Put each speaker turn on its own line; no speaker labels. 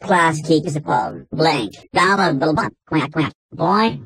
Class geek is a blank. Dollar, quack, quack. Boy,